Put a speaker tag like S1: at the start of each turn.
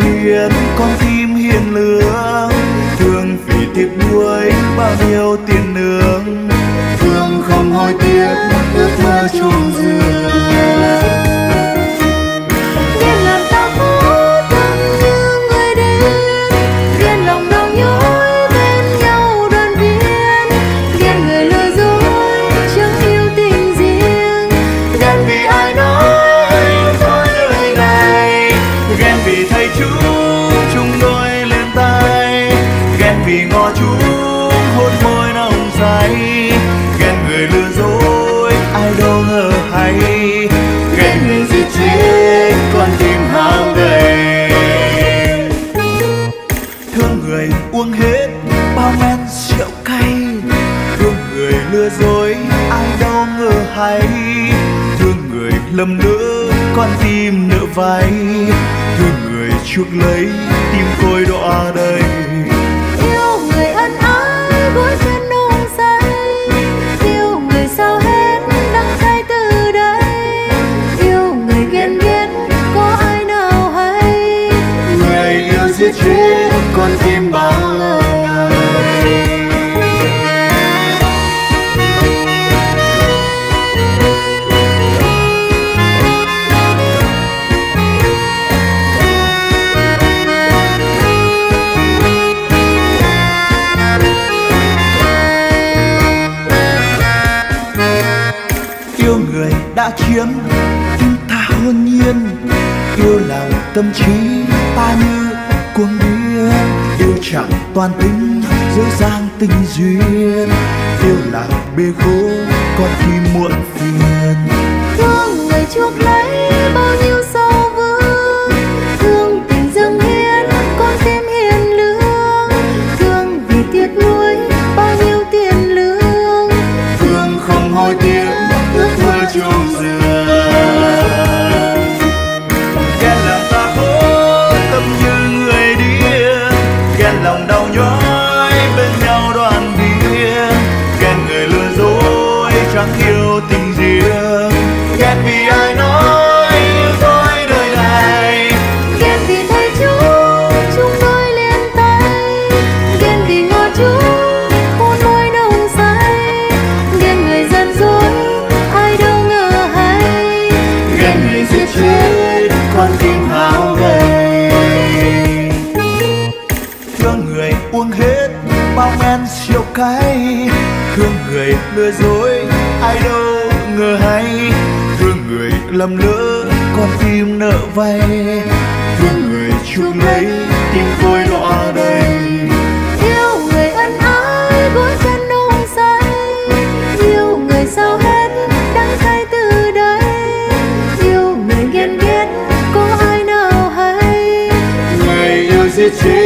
S1: biến con tim hiền lương. Thương vì tiếc nuối bao nhiêu tiền nương. Thương không hối tiếc, ước mơ chung giường vì ngõ chúng hôn môi nồng say ghen người lừa dối, ai đâu ngờ hay. Ghen người giết chết, con tim hao đầy. Thương người uống hết bao men rượu cay. Thương người lừa dối, ai đâu ngờ hay. Thương người lầm lỡ, con tim nợ vay thương người chuộc lấy, tim tôi đọa đầy. Giết chết con tim bao ngày. Yêu người đã chiếm chúng ta hôn nhiên, yêu lòng tâm trí ta như cuồng điên, yêu chẳng toàn tính, dễ dàng tình duyên. Yêu là bê khô còn khi muộn phiền. cay thương người lừa dối ai đâu ngờ hay. Thương người lầm lỡ con tim nợ vay. Thương người chuông lấy tim tôi đọa đầy.
S2: Yêu người ân ái gối chân nông say yêu người sao hết đắng cay từ đây. Yêu người ghen ghét có ai nào hay.
S1: Người yêu giết chết